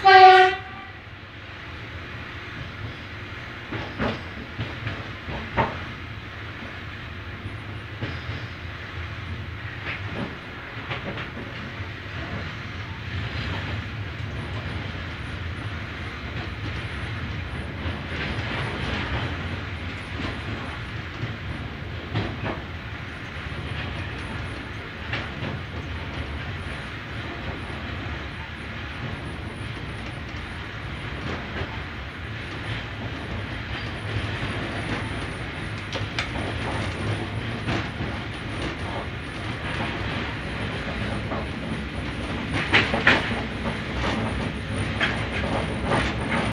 Bye.